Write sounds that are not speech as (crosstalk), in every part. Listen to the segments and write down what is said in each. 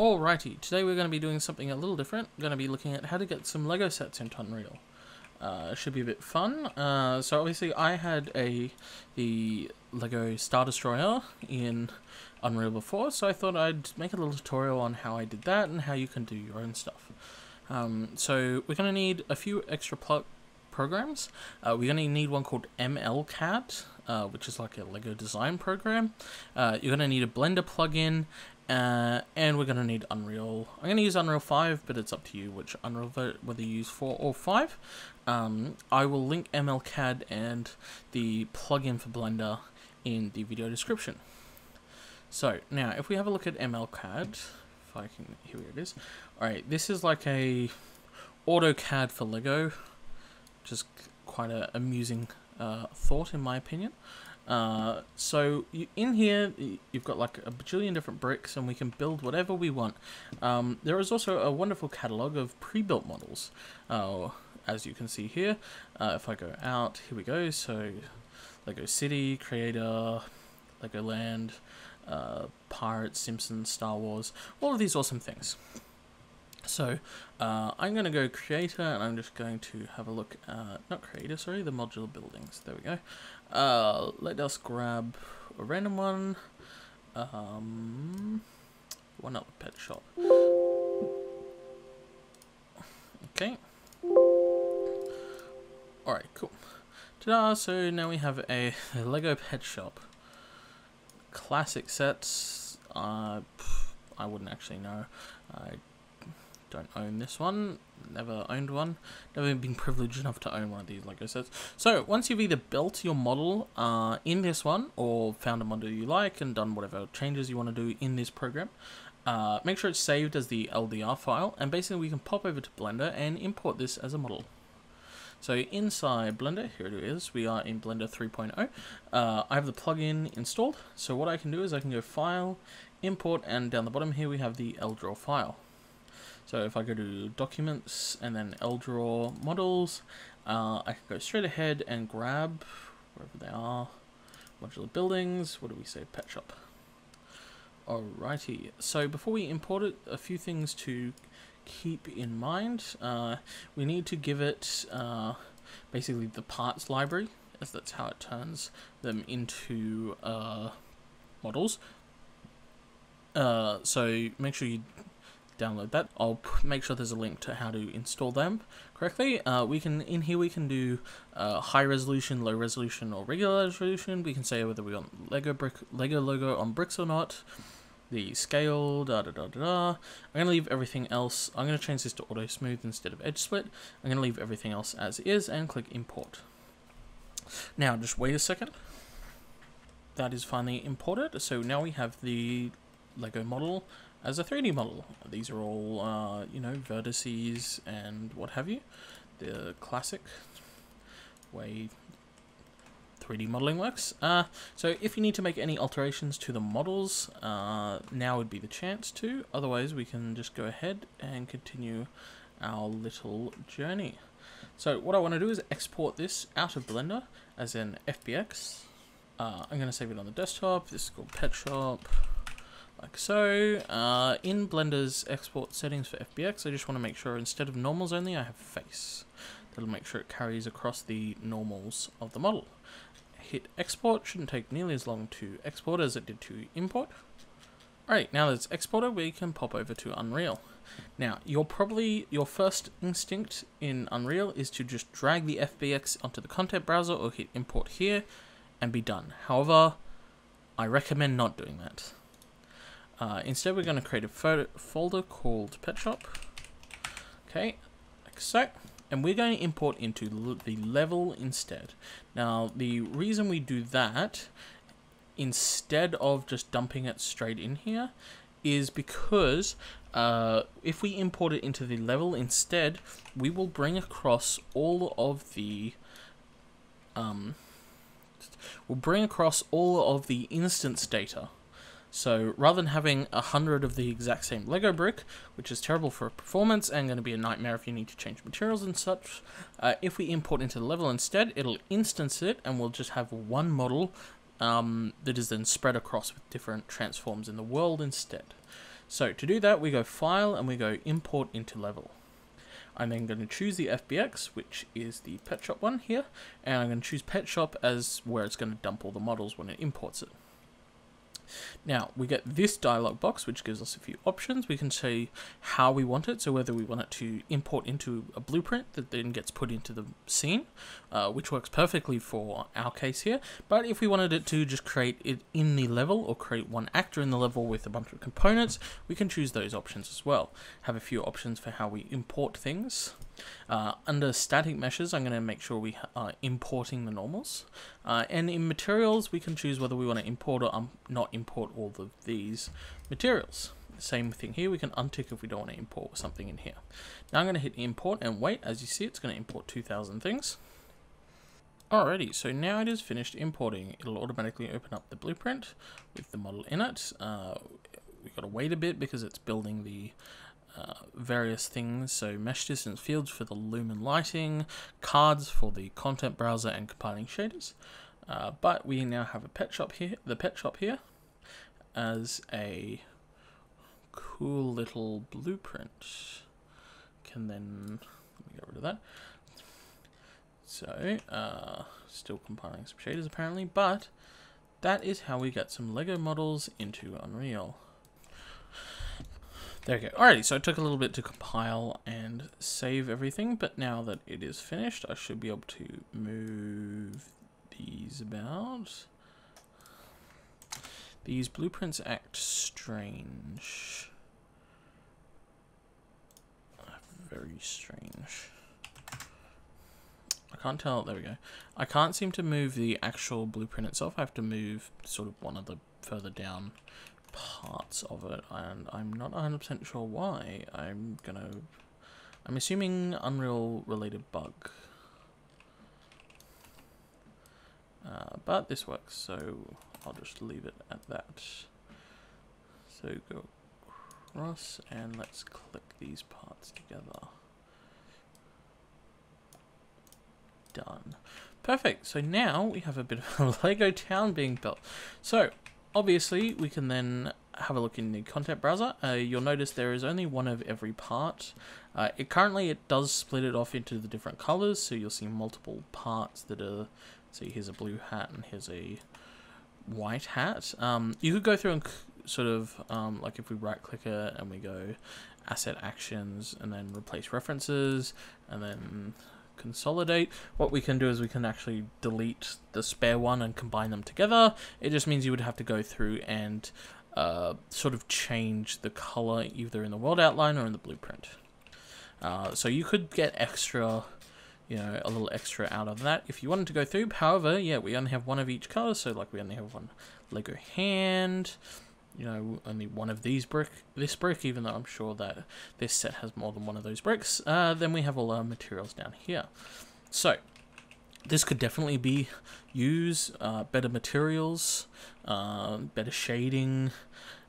Alrighty, today we're going to be doing something a little different. We're going to be looking at how to get some Lego sets into Unreal. Uh, should be a bit fun. Uh, so obviously I had a the Lego Star Destroyer in Unreal before, so I thought I'd make a little tutorial on how I did that and how you can do your own stuff. Um, so we're going to need a few extra plug programs. Uh, we're going to need one called MLCAD, uh, which is like a Lego design program. Uh, you're going to need a Blender plugin uh, and we're going to need Unreal. I'm going to use Unreal 5, but it's up to you which Unreal, whether you use 4 or 5. Um, I will link MLCAD and the plugin for Blender in the video description. So, now, if we have a look at MLCAD, if I can, here it is. Alright, this is like a AutoCAD for Lego, is quite an amusing uh, thought in my opinion. Uh, so you, in here, you've got like a bajillion different bricks and we can build whatever we want. Um, there is also a wonderful catalog of pre-built models. Uh, as you can see here, uh, if I go out, here we go. So Lego City, Creator, Legoland, uh, Pirates, Simpsons, Star Wars, all of these awesome things. So uh, I'm going to go creator and I'm just going to have a look at, not creator, sorry, the modular buildings. There we go. Uh, let us grab a random one. Um, one up pet shop. Okay. Alright, cool. Ta-da! So now we have a, (laughs) Lego pet shop. Classic sets. Uh, I wouldn't actually know. I don't own this one. Never owned one. Never been privileged enough to own one of these Lego sets. So, once you've either built your model uh, in this one, or found a model you like and done whatever changes you want to do in this program, uh, make sure it's saved as the LDR file, and basically we can pop over to Blender and import this as a model. So inside Blender, here it is, we are in Blender 3.0. Uh, I have the plugin installed, so what I can do is I can go File, Import, and down the bottom here we have the LDRAW file. So if I go to Documents and then LDRAW Models, uh, I can go straight ahead and grab, wherever they are, modular buildings, what do we say, pet shop. Alrighty, so before we import it, a few things to keep in mind. Uh, we need to give it uh, basically the parts library, as that's how it turns them into uh, models. Uh, so make sure you download that. I'll make sure there's a link to how to install them correctly. Uh, we can in here we can do uh, high resolution, low resolution, or regular resolution. We can say whether we want Lego brick, Lego logo on bricks or not. The scale, da da da da da. I'm gonna leave everything else. I'm gonna change this to auto smooth instead of edge split. I'm gonna leave everything else as is and click import. Now just wait a second. That is finally imported. So now we have the Lego model as a 3D model. These are all, uh, you know, vertices and what have you. The classic way 3D modeling works. Uh, so if you need to make any alterations to the models, uh, now would be the chance to. Otherwise, we can just go ahead and continue our little journey. So what I want to do is export this out of Blender as an FBX. Uh, I'm going to save it on the desktop. This is called Pet Shop like so. Uh, in Blender's export settings for FBX, I just want to make sure instead of normals only, I have face. That'll make sure it carries across the normals of the model. Hit export, shouldn't take nearly as long to export as it did to import. Alright, now that it's exported, we can pop over to Unreal. Now, you're probably, your first instinct in Unreal is to just drag the FBX onto the content browser or hit import here and be done. However, I recommend not doing that. Uh, instead, we're going to create a folder called Pet Shop. Okay, like so. And we're going to import into the level instead. Now, the reason we do that, instead of just dumping it straight in here, is because uh, if we import it into the level instead, we will bring across all of the um, we'll bring across all of the instance data so rather than having a hundred of the exact same Lego brick, which is terrible for performance and going to be a nightmare if you need to change materials and such, uh, if we import into the level instead, it'll instance it and we'll just have one model um, that is then spread across with different transforms in the world instead. So to do that, we go File and we go Import into Level. I'm then going to choose the FBX, which is the Pet Shop one here, and I'm going to choose Pet Shop as where it's going to dump all the models when it imports it. Now, we get this dialog box, which gives us a few options. We can see how we want it, so whether we want it to import into a blueprint that then gets put into the scene, uh, which works perfectly for our case here. But if we wanted it to just create it in the level or create one actor in the level with a bunch of components, we can choose those options as well. Have a few options for how we import things. Uh, under static meshes, I'm going to make sure we are importing the normals. Uh, and in materials, we can choose whether we want to import or um, not import all of these materials. Same thing here, we can untick if we don't want to import something in here. Now I'm going to hit import and wait. As you see, it's going to import 2,000 things. Alrighty, so now it is finished importing. It'll automatically open up the blueprint with the model in it. Uh, we've got to wait a bit because it's building the uh, various things, so mesh distance fields for the lumen lighting, cards for the content browser and compiling shaders. Uh, but we now have a pet shop here, the pet shop here, as a cool little blueprint. Can then let me get rid of that. So, uh, still compiling some shaders apparently, but that is how we get some Lego models into Unreal. There we go. Alrighty, so it took a little bit to compile and save everything, but now that it is finished, I should be able to move these about. These blueprints act strange. Very strange. I can't tell. There we go. I can't seem to move the actual blueprint itself. I have to move sort of one of the further down parts of it, and I'm not 100% sure why. I'm gonna... I'm assuming Unreal related bug. Uh, but this works, so I'll just leave it at that. So go across and let's click these parts together. Done. Perfect. So now we have a bit of a (laughs) Lego town being built. So obviously, we can then have a look in the content browser. Uh, you'll notice there is only one of every part. Uh, it currently it does split it off into the different colors, so you'll see multiple parts that are. See, here's a blue hat and here's a white hat. Um, you could go through and sort of um, like if we right click it and we go asset actions and then replace references and then consolidate, what we can do is we can actually delete the spare one and combine them together. It just means you would have to go through and uh, sort of change the color either in the world outline or in the blueprint. Uh, so you could get extra, you know, a little extra out of that if you wanted to go through. However, yeah, we only have one of each color, so like we only have one Lego hand, you know, only one of these brick, this brick, even though I'm sure that this set has more than one of those bricks. Uh, then we have all our materials down here. So, this could definitely be use uh, better materials, uh, better shading,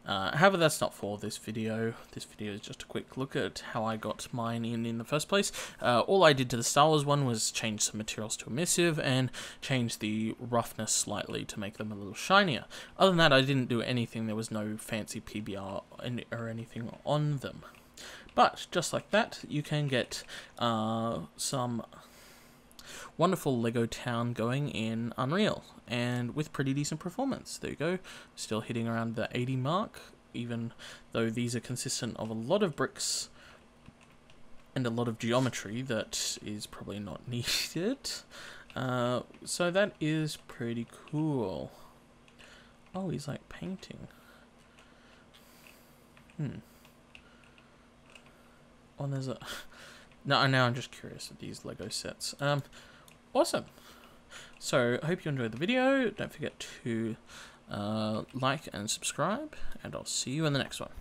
uh, however, that's not for this video. This video is just a quick look at how I got mine in in the first place. Uh, all I did to the Star Wars one was change some materials to emissive and change the roughness slightly to make them a little shinier. Other than that, I didn't do anything. There was no fancy PBR or anything on them. But just like that, you can get uh, some wonderful Lego town going in Unreal and with pretty decent performance. There you go, still hitting around the 80 mark, even though these are consistent of a lot of bricks and a lot of geometry that is probably not (laughs) needed. Uh, so that is pretty cool. Oh, he's like painting. Hmm. Oh, there's a... No, now I'm just curious of these Lego sets. Um, awesome. So, I hope you enjoyed the video. Don't forget to uh, like and subscribe, and I'll see you in the next one.